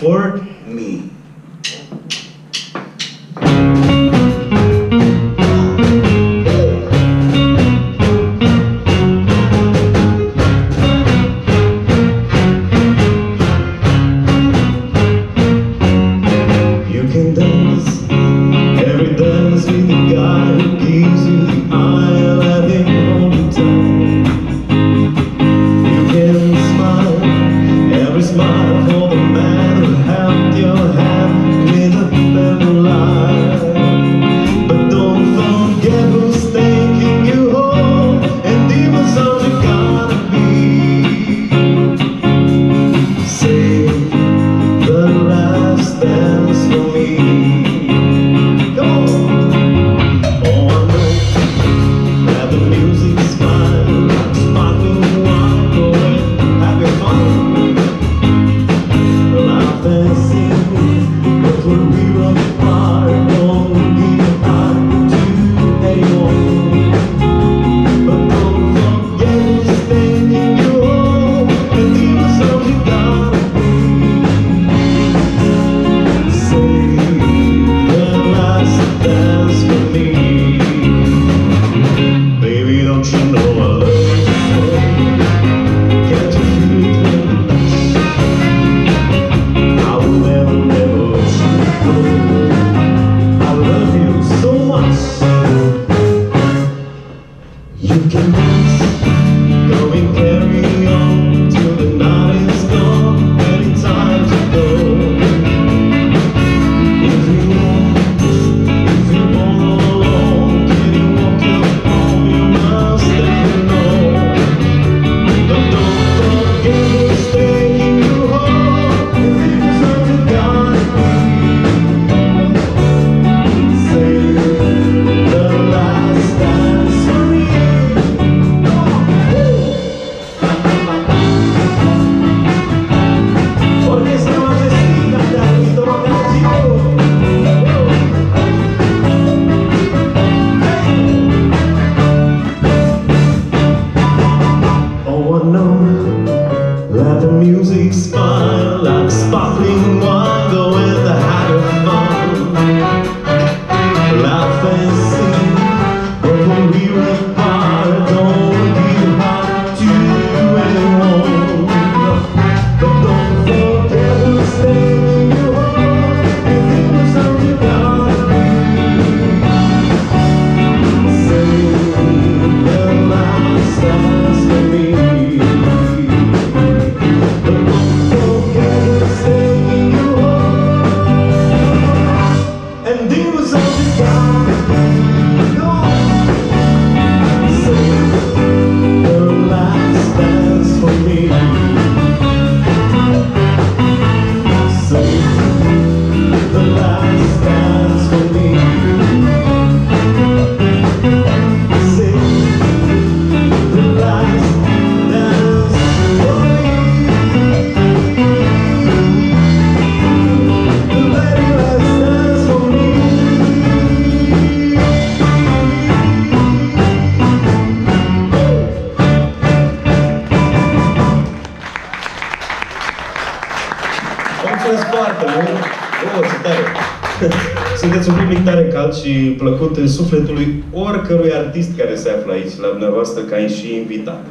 for me. Let the music smile like sparkling wine. Go with the haggle. în spartă, nu? O, ce tare! Sunteți un public tare cald și plăcut în sufletului oricărui artist care se află aici, la dumneavoastră, ca și invitat.